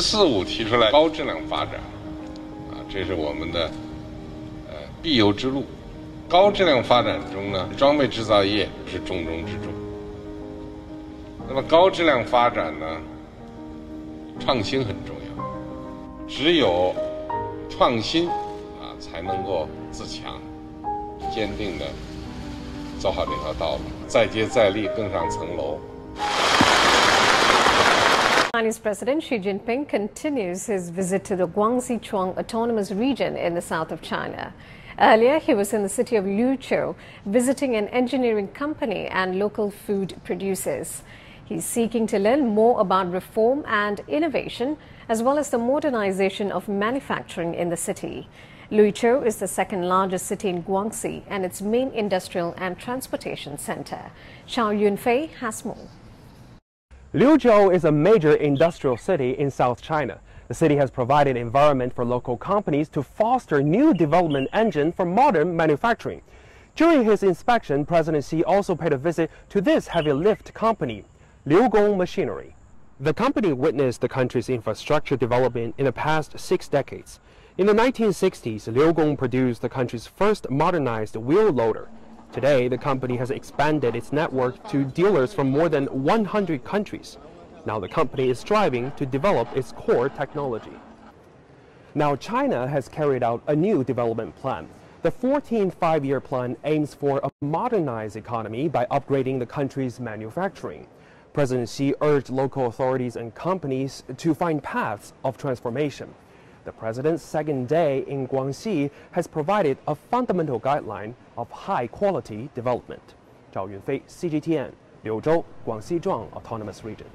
十四五提出来高质量发展，啊，这是我们的呃必由之路。高质量发展中呢，装备制造业是重中之重。那么高质量发展呢，创新很重要。只有创新啊，才能够自强，坚定的走好这条道路，再接再厉，更上层楼。Chinese President Xi Jinping continues his visit to the Guangxi Zhuang Autonomous Region in the south of China. Earlier, he was in the city of Liuzhou visiting an engineering company and local food producers. He's seeking to learn more about reform and innovation, as well as the modernization of manufacturing in the city. Liuzhou is the second largest city in Guangxi and its main industrial and transportation center. Xiao Yunfei has more. Liuzhou is a major industrial city in South China. The city has provided environment for local companies to foster new development engine for modern manufacturing. During his inspection, President Xi also paid a visit to this heavy lift company, Liugong Machinery. The company witnessed the country's infrastructure development in the past six decades. In the 1960s, Liugong produced the country's first modernized wheel loader. Today, the company has expanded its network to dealers from more than 100 countries. Now the company is striving to develop its core technology. Now China has carried out a new development plan. The 14th five-year plan aims for a modernized economy by upgrading the country's manufacturing. President Xi urged local authorities and companies to find paths of transformation. The president's second day in Guangxi has provided a fundamental guideline of high quality development. Zhao Yunfei, CGTN, Liuzhou, Guangxi Zhuang Autonomous Region.